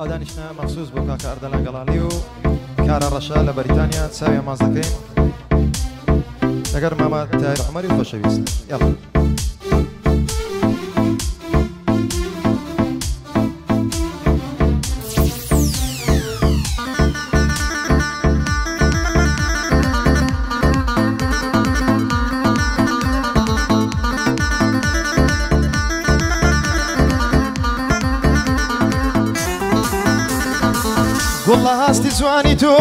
ئەو دانیشتە مەخصوص بۆ کاکە ئەردەلا گەڵانی و کارە ڕەشە لە بەریتانیا چاوی ماز دەکەین لەگەر مامە تای ڕحمەری خۆشەویست یاڵ ڕاستی جوانی تۆ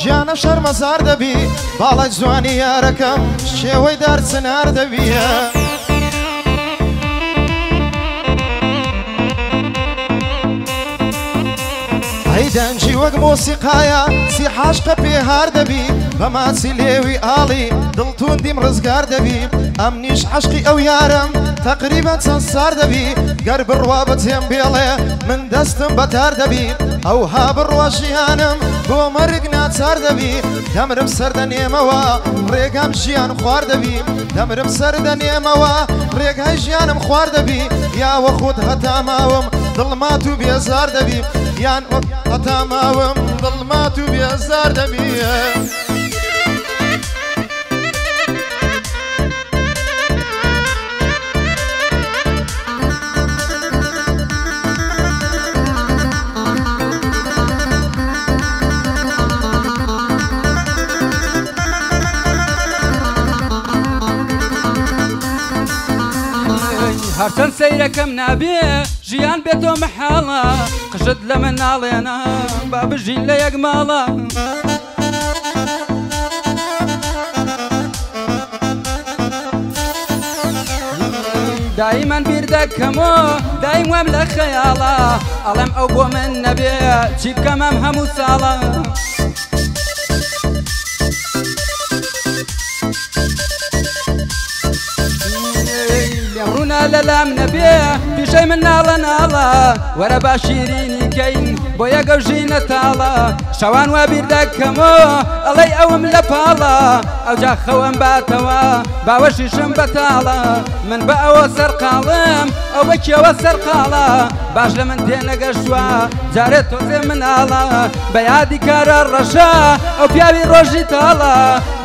گیانە شەرمەزار دەبی باڵە جوانی یارەکەم شێوەی دارچنار دەبیە. دەنجی وەک مۆسیقایە سیحاشقە پێهار دەبی بەماسی لێوی ئاڵی دڵتون دیم ڕزگار دەبی ئەم نیش عشقی ئەو یارم تقریبە چەند سار دەبی گەر بڕوا بچێم بێڵێ من دەستم بەتار دەبی ئەو ها بڕواژیانم بۆ مەرگ ناچار دەبی دەمرم سەردەنێمەوە ڕێگام ژیان خوار دەبی دەمرم سەردەنێمەوە ڕێگای ژیانم خوار دەبی یاوە خۆت هەتا ماوم دڵمات و بێزار دەبی یان ئەتا ماوم دڵمات و بێزار دەبیە. هەرچەند سەیرەکەم نابێ ژیان بێتۆ مەحاڵە قشت لە من ناڵێنە با بژین لە یەک ماڵە. دایمان بیر دەکەمەوە دایم وام لە خەیاڵە ئەڵم ئەو بۆ من نەبێ چی بکەمەم هەموو ساڵە. لە لام نەبێ پیشەی من ناڵە ناڵە وەرە باشیرینی کەین بۆ یەگە ژینە تاڵە شەوان وا بیردەکەمەوە ئەڵێ ئەوم لە پاڵە ئەوجا خەوەم باتەوە باوەشیشم بەتاڵە من بە ئەوە سەرقاڵم ئەو بە کێوە سەرقاڵە باش لە من تێنەگەشتوە جارێت تۆزێ مناڵە بە یادی کارە ڕەشە ئەو پیاوی ڕۆژی تاڵە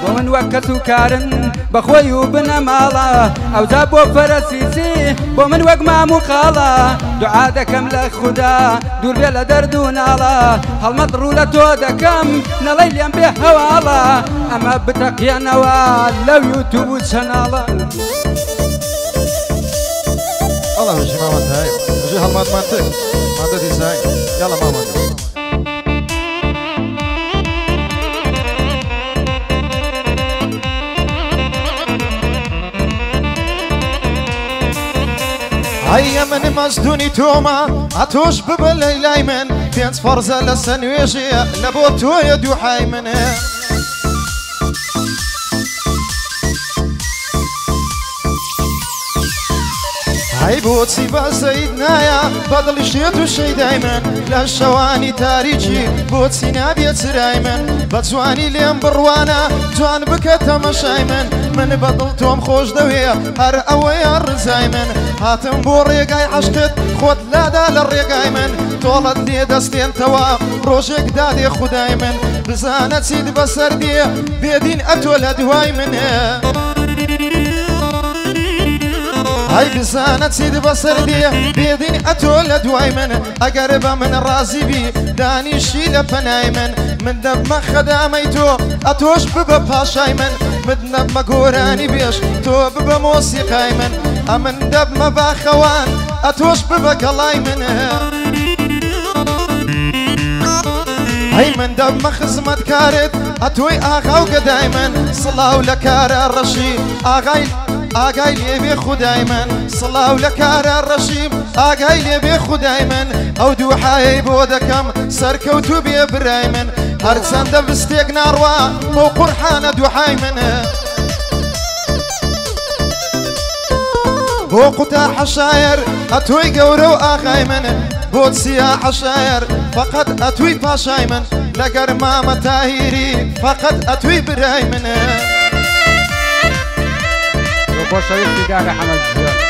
بۆ من وەک کەس و کارن بخوي و مالا او ئەوجا بۆ فەرەسیسی بۆ من وەک مام و خدا دوعا دەکەم لە خوددا دوور بێ لە دەرد و ناڵە هەڵمەت ڕوو لە تۆ دەکەم نەڵی لێم الله يجي ماما تاي هجي هالمات ماتك ما تدي يلا ماما هيا من مزدوني توما عتوش ببل لايمن بيت فرزة لسن ويجي لبوتو يدو حيمن ئەی بۆچی بەسەید نایە بەدڵی شێت و شەیدای من لە شەوانی تاریکی بۆچی نابێت چرای من بە جوانی لێم بڕوانە جوان بکە تەمەشای من من بەدڵ تۆم خۆش دەوێ هەر ئەوەیە ڕزای من هاتم بۆ ڕێگای عشتت خۆت لادا لە ڕێگای من تۆڵت لێ دەستێنتەوە ڕۆژێک دادێ خودای من بزانە چیت بەسەر دێ بێدین ئەتۆ لە دوای منە. ئەی بزانە چیت بەسەر دێ بێدین ئەتۆ لە دوای من ئەگەر بە من ڕازیبی دانیشی لە پەنای من من دەبمە خەدامەی تۆ ئەتۆش ببە پاشای من بدنەبمە گۆرانی بێش تۆ ببە مۆسیقای من ئەمن دەبمە باخەوان ئەتۆش ببە گەڵای منە. هەی من دەمە خزمەت کارێت ئەتۆی ئاغاو گەدای من سڵاو لە کارە ڕەشی ئاغای ئاگای لێبێ خودای من سڵاو لە کارە ڕەشیم ئاگای لێبێ خودای من ئەو دووحایی بۆ دەکەم سەرکەوتو بێ برای من هەرچەندە بستێک ناڕوا بۆ قورحانە دووحای منە بۆ قوتا حەشایر ئەتۆی گەورە و ئاغای من بو چیا حشایر فقط اتوی پاشای من لەگەر ما متاهیری فقط اتوی برای منە. وشريف تجاري حمد الزيات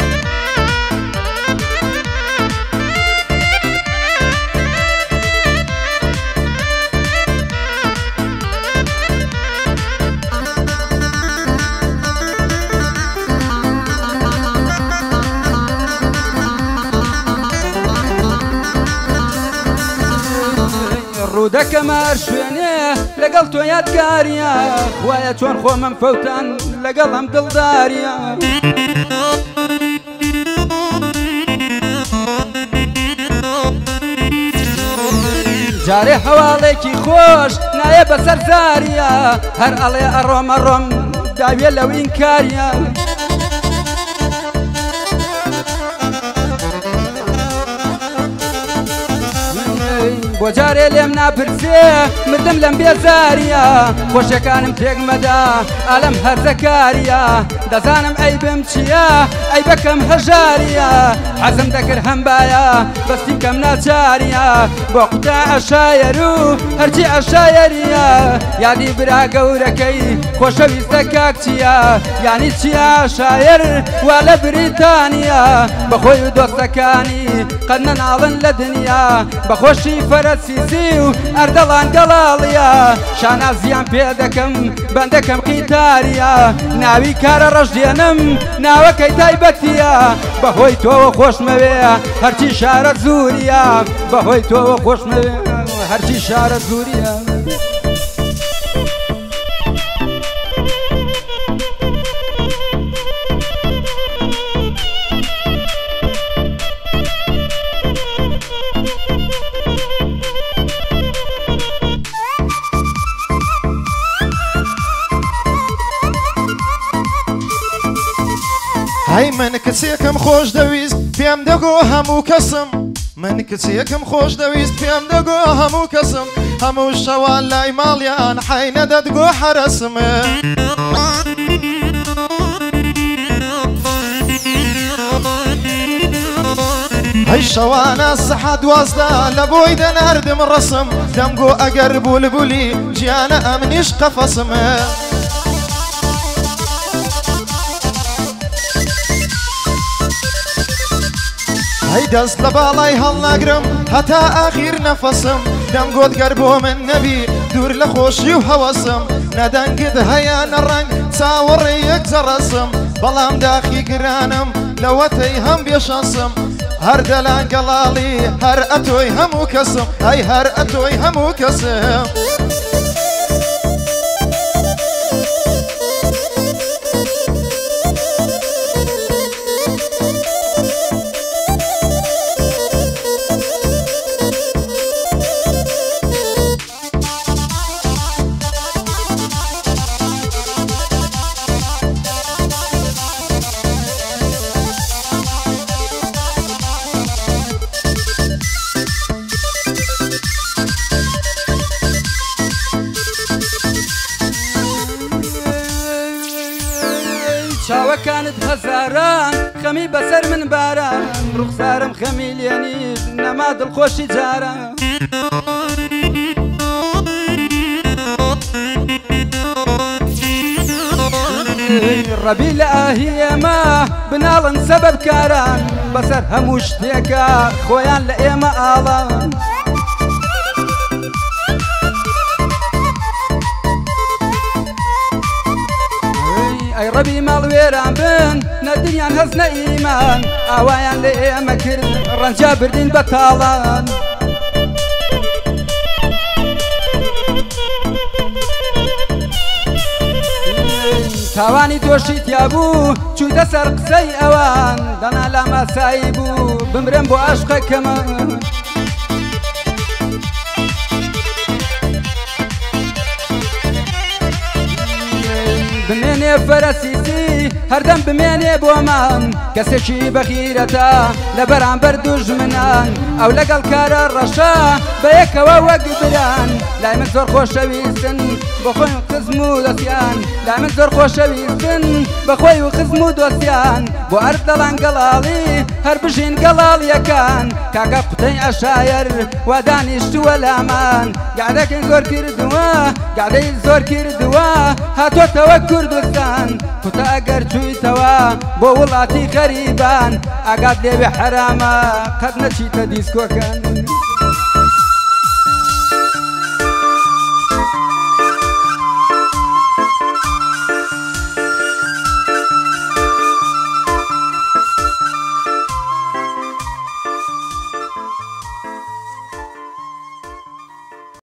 رودك مارش لەگەڵ تۆ یادگاریە خوایە چۆن خۆمەم فەوتان لەگەڵ ئەم دڵداریە. جارێ هەواڵێکی خۆش نایە بەسەر زاریە هەر ئەڵێ ئەڕۆمە ڕۆم داوێ لەو ئینکاریە. بۆ جارێ لێم ناپرسێ مردم لەم بێزاریە خۆشەکانم تێگمەدا ئالەم هەرزەکاریە دەزانم ئەی بم چییە ئەی بەکەم هەژاریە حەزم دەکرد هەمبایە بەستی کەم ناچاریە بۆ قوتا ئەشایەر و هەرچی ئەشایەریە یادی برا گەورەکەی خۆشەویستە کاک چییە یانی چیە شاعر وا لە بریتانیا بەخۆی و دۆستەکانی قەنە ناڵن لە دنیا بەخۆشی فەرە ئەحمەد سیزی و ئەردەڵان دەڵاڵە شانازیان پێ دەکەم بەندەکەم قیتاریە ناوی کارە ڕەژدێنم ناوەکەی تایبەتیە بەهۆی تۆوە خۆشمەوێ هەرچی شارە زووریە بەهۆی تۆوە خۆشمەوێ هەرچی شارە زووریە. ئەی من کچێکم خۆش دەویست پێم دەگۆ هەموو کەسم من کچیەکەم خۆش دەویست پێم دەگۆ هەموو کەسم هەموو شەوان لای ماڵیان حینە دەدگۆ حەرسمە. ئەی شەوانە سەحە دوازدا لە بۆی دەناردم ڕسم دەمگۆ ئەگەر بوو لەبوولی گیانە ئەمنیش قەفەسمە. ئەی دەست لە باڵای هەڵناگرم هەتا ئاخیر نەفەسم دەمگۆتگەر بۆ من نەبی دوور لە خۆشی و هەوەسم نەدەنگت هەیە نەڕەنگ چاوەڕێ یەک جەڕەسم بەڵام داخی گرانم لەوەتەی هەم بێشەسم هەر دەلان گەڵاڵی هەر ئەتۆی هەموو کەسم ئەی هەر ئەتۆی هەموو کەسم. چاوەکانت هەزاران خەمی بەسەر من باران ڕوخسارم خەمی لێنیش نەما دڵخۆشی جاران. ڕەبی لە ئاهیێمە بناڵن سەبەبکاران بەسەر هەموو شتێکە خۆیان لە ئێمە ئاڵان. ئەی ڕەبی ماڵوێران بن نەدنیان هەز نە ئیمان ئاوایان لێ ئێمە کرد ڕەنجا بردین بە تاڵان. تاوانی تۆشی تیابوو چوودە سەر قسەی ئەوان دەنا لا ماسایی بوو بمرم بۆ عاشقەکەمە. بێ فەرەسیسی هەردەم بمێنێ بۆمان کەسێکی بەخیرەتە لە بەرامبەر دوژمنان ئەو لەگەڵ کارە ڕەشە بە یەکەوە وەک بران لای من زۆر خۆشەویستن بەخۆی و قزم و دەستیان دامن زۆر خۆشەویستن بەخۆی و قزم و دۆستیان بۆ ئەرد دەڵان گەڵاڵی هەر بژین گەڵاڵیەکان کاکە قوتەی ئەشایر و دانیشتووە لامان گادەکەی زۆر کردووە گادەی زۆر کردووە هاتۆتەوە کوردستان قوتە ئەگەر چوویتەوە بۆ وڵاتی غەریبان ئاگات لێوێ حرامە قەت نەچیتە دیسکۆکەن.